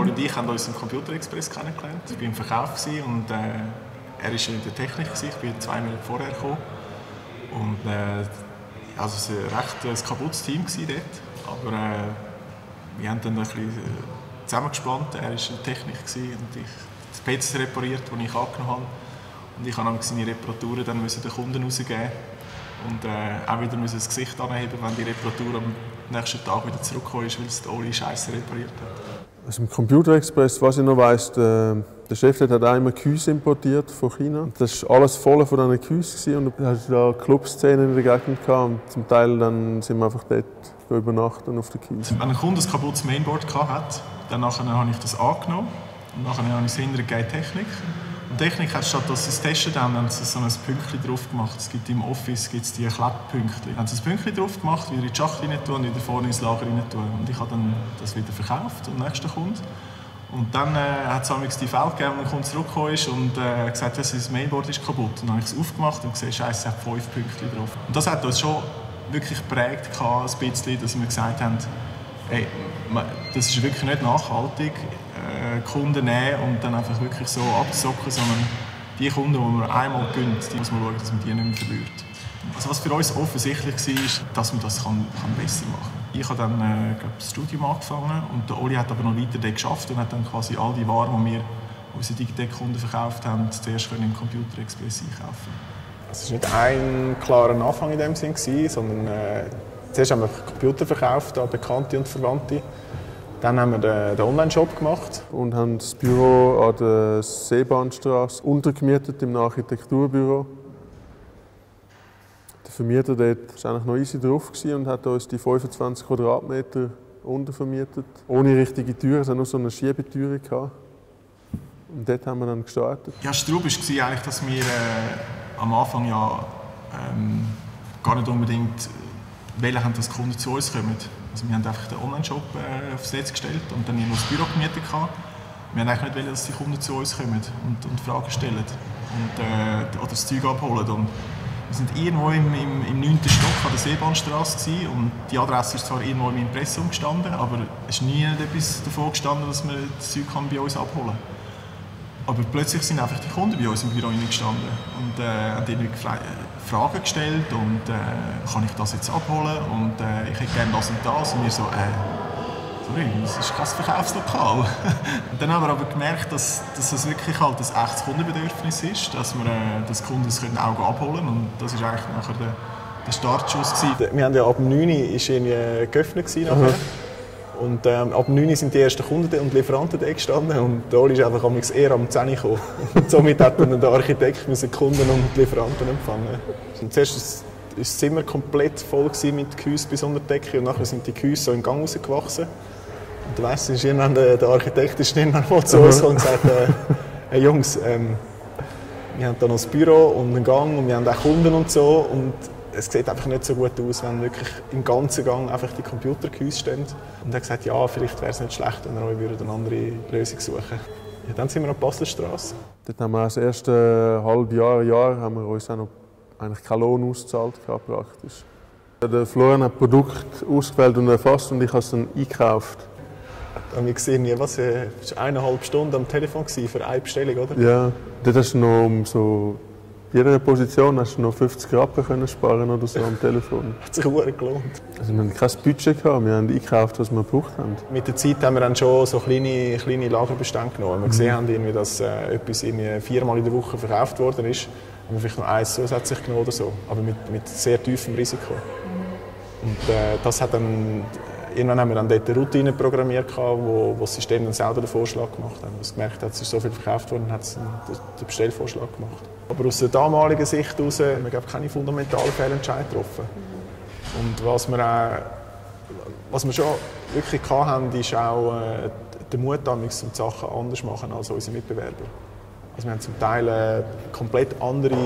und ich haben uns im Computer Express kennengelernt. Ich war im Verkauf und äh, er war in der Technik. Ich bin zwei Monate vorher gekommen. Und, äh, also es war ein recht ein kaputtes Team dort. Aber äh, wir haben dann ein bisschen äh, zusammengespannt. Er war in der Technik und ich das PCs repariert, die ich angenommen habe. Und ich musste seine Reparaturen dann den Kunden rausgeben und äh, auch wieder das Gesicht anheben, wenn die Reparatur am nächsten Tag wieder zurückgekommen ist, weil es der Oli Scheiße repariert hat. Also im Computer Express, was ich noch weiss, der, der Chef hat einmal Kühe importiert von China. Das war alles voll von diesen Kühen und da hatte da Clubszenen in der Gegend gehabt und zum Teil dann sind wir einfach dort übernachten auf der Kühe. Wenn ein Kunde ein kaputtes Mainboard hatte, dann habe ich das angenommen und dann habe ich es hintergegeben Technik. Technik hat statt dass sie es testen, haben sie so ein Pünktchen drauf gemacht. Es gibt im Office gibt's die Klepppünktchen. Haben sie ein Pünktchen drauf gemacht, wieder in die Schachtel rein tun und wieder vorne ins Lager rein tun. Und ich habe dann das wieder verkauft am nächsten Kunden. Und dann äh, hat es die Feld gegeben, wo ein Kunde zurückgekommen ist und äh, gesagt, ja, sein Mainboard ist kaputt. Und dann habe ich es aufgemacht und gesehen, scheiße, es hat fünf Pünktchen drauf. Und das hat uns schon wirklich geprägt, ein bisschen, dass wir gesagt haben, ey, das ist wirklich nicht nachhaltig äh, Kunden nehmen und dann einfach wirklich so abzocken, sondern die Kunden, die man einmal gönnt, die muss man schauen, dass man die nicht mehr verliert. Also was für uns offensichtlich war, ist, dass man das kann, kann besser machen kann. Ich habe dann äh, das Studium angefangen und der Oli hat aber noch weiter geschafft und hat dann quasi all die Waren, die wir unsere Digitec-Kunden verkauft haben, zuerst im Computer Express einkaufen. Es war nicht ein klarer Anfang in dem Sinn, sondern äh, zuerst haben wir Computer verkauft an Bekannte und Verwandte. Dann haben wir den, den Online-Shop gemacht. Und haben das Büro an der Seebahnstraße untergemietet im Architekturbüro. Der Vermieter dort war eigentlich noch easy drauf und hat uns die 25 Quadratmeter untervermietet. Ohne richtige Tür, es hatte nur so eine Schiebetür. Und dort haben wir dann gestartet. Ja, Strub war eigentlich, dass wir äh, am Anfang ja ähm, gar nicht unbedingt wollen haben, dass Kunden zu uns kommen. Also wir haben einfach den Online-Shop äh, aufs Netz gestellt und dann noch das Büro gemietet. Gehabt. Wir haben nicht wollen, dass die Kunden zu uns kommen und, und Fragen stellen und, äh, oder das Zeug abholen. Und wir sind irgendwo im, im, im 9. Stock an der Seebahnstraße und die Adresse ist zwar irgendwo im Impressum gestanden, aber es ist nie etwas davon gestanden, dass man das Zeug kann bei uns abholen kann. Aber plötzlich sind einfach die Kunden bei uns im Büro gestanden und äh, haben Fragen gestellt und äh, kann ich das jetzt abholen und äh, ich hätte gerne das und das und wir so, äh, sorry, das ist kein Verkaufslokal. und dann haben wir aber gemerkt, dass, dass das wirklich halt ein echtes Kundenbedürfnis ist, dass wir äh, das Kunden es können auch abholen und das ist eigentlich nachher der, der Startschuss gewesen. Wir haben ja ab 9 Uhr ist irgendwie geöffnet gewesen nachher. Und ähm, ab 9 Uhr sind die ersten Kunden und Lieferanten da gestanden und der Oli ist einfach eher am 10 Uhr gekommen. Und somit hat dann der Architekt müssen Kunden und Lieferanten empfangen. Und zuerst war das Zimmer komplett voll mit Gehäusen bis unter die Decke und nachher sind die Gehäuse so in Gang rausgewachsen. Und du weißt, ist irgendwann der, der Architekt ist irgendwann mal zu uns und gesagt, äh, hey Jungs, ähm, wir haben da noch das Büro und einen Gang und wir haben auch Kunden und so und es sieht einfach nicht so gut aus, wenn wirklich im ganzen Gang einfach die Computergehäuse stehen. Und er hat gesagt, ja, vielleicht wäre es nicht schlecht, wenn wir euch eine andere Lösung suchen ja, Dann sind wir an der Baslerstraße. Dort haben wir das erste halbe Jahr, Jahr haben wir uns auch noch eigentlich keinen Lohn ausgezahlt praktisch. Der Florian hat Produkt ausgewählt und erfasst und ich habe es dann eingekauft. Und wir gesehen, was, äh, es war eineinhalb Stunden am Telefon für eine Bestellung, oder? Ja, hast du noch um so jeder Position hast du noch 50 Rappen können sparen oder so am Telefon. Hat sich sehr gelohnt. Also wir hatten kein Budget, gehabt, wir haben eingekauft, was wir gebraucht haben. Mit der Zeit haben wir dann schon so kleine, kleine Lagerbestände genommen. Wir mhm. gesehen haben, irgendwie, dass äh, etwas irgendwie viermal in der Woche verkauft worden ist, haben wir vielleicht noch eins zusätzlich genommen oder so, aber mit, mit sehr tiefem Risiko. Und äh, das hat dann irgendwann haben wir dann dort eine Routine programmiert, wo, wo das System dann selber den Vorschlag gemacht hat. Als gemerkt hat, es ist so viel verkauft worden, hat es den Bestellvorschlag gemacht. Aber aus der damaligen Sicht heraus haben wir keine fundamentalen Fehlentscheidungen getroffen. Und was wir, auch, was wir schon wirklich hatten, ist auch äh, der Mut, um Sachen anders zu machen als unsere Mitbewerber. Also wir haben zum Teil äh, komplett andere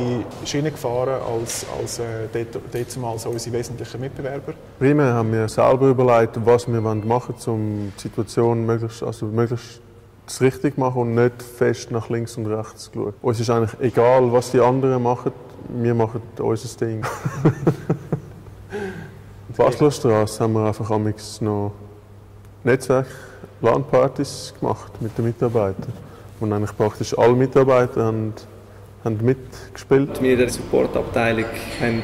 Schienen gefahren als, als äh, dort, so unsere wesentlichen Mitbewerber. Primär haben wir selber überlegt, was wir machen wollen, um die Situation möglichst, also möglichst das richtig machen und nicht fest nach links und rechts schauen. Uns ist eigentlich egal, was die anderen machen, wir machen unser Ding. Baslerstraße haben wir einfach noch Netzwerk LAN-Partys gemacht mit den Mitarbeitern. Und eigentlich praktisch alle Mitarbeiter haben, haben mitgespielt. Wir in der Supportabteilung haben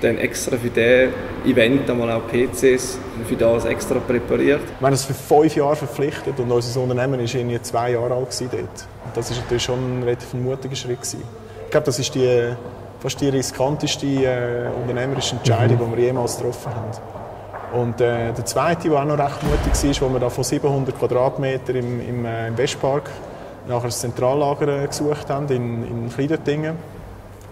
dann extra für dieses Event einmal auch PCs für das extra präpariert. Wir haben es für fünf Jahre verpflichtet und unser Unternehmen war irgendwie zwei Jahre alt dort. Und das war natürlich schon ein relativ mutiger Schritt. Gewesen. Ich glaube, das ist die, fast die riskanteste äh, unternehmerische Entscheidung, mhm. die wir jemals getroffen haben. Und äh, der zweite, der auch noch recht mutig war, wo wir da von 700 Quadratmetern im, im, äh, im Westpark nachher das Zentrallager äh, gesucht haben in, in Kleiderdingen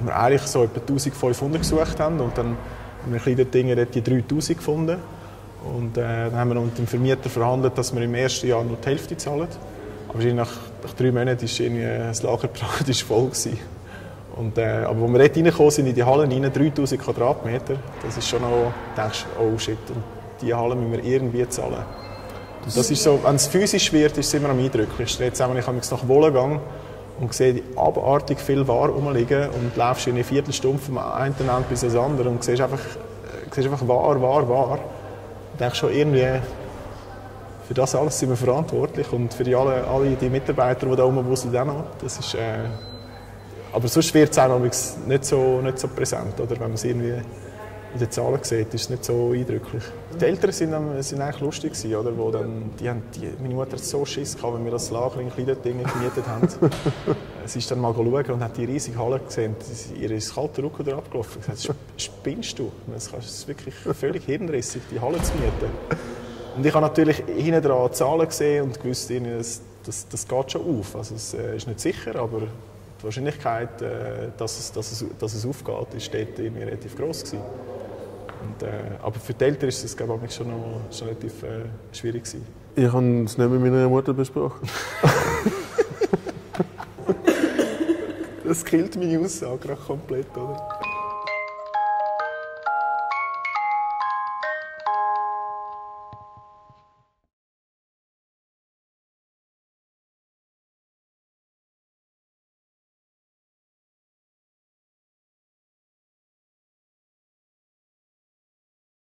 wir eigentlich so etwa 1500 gesucht haben und dann haben wir in Dingen dort die 3000 gefunden. Und äh, dann haben wir mit dem Vermieter verhandelt, dass wir im ersten Jahr nur die Hälfte zahlen. Aber nach, nach drei Monaten war das Lager praktisch voll. Und, äh, aber als wir dort reingekommen sind, in die Halle rein, 3000 Quadratmeter, das ist schon noch, denkst oh shit, und diese Halle müssen wir irgendwie zahlen. Das ist so, wenn es physisch wird, ist es immer am eindrücklichsten. Jetzt haben wir nach Wohlengang und sehe abartig viel Ware rumliegen und läufst in eine Viertelstunde vom einen Ende bis ans andere und siehst einfach, äh, siehst einfach Ware, Ware, Ware. Und denkst schon irgendwie, für das alles sind wir verantwortlich und für die alle, alle die Mitarbeiter, die da rumwuseln, auch noch. Das ist, äh, aber sonst wird es auch nicht so, nicht so präsent, oder? wenn man es irgendwie in den Zahlen sieht, ist es nicht so eindrücklich. Die Eltern sind, sind eigentlich lustig gewesen, oder? Wo dann, die haben, die, meine Mutter hat so Schiss gehabt, wenn wir das Lager in kleinen Dingen gemietet haben. sie ist dann mal schauen und hat die riesige Halle gesehen. Ihr ist kalte Rücken da abgelaufen. Sie hat gesagt, spinnst du? Das ist wirklich völlig hirnrissig, die Halle zu mieten. Und ich habe natürlich hinten dran Zahlen gesehen und gewusst, das, das, das geht schon auf. Also es äh, ist nicht sicher, aber die Wahrscheinlichkeit, äh, dass es, dass es, dass es aufgeht, ist dort relativ groß gewesen. Und, äh, aber für die Eltern ist das glaube ich, schon, noch, schon relativ äh, schwierig gewesen. Ich habe es nicht mit meiner Mutter besprochen. das killt meine Aussage komplett, oder?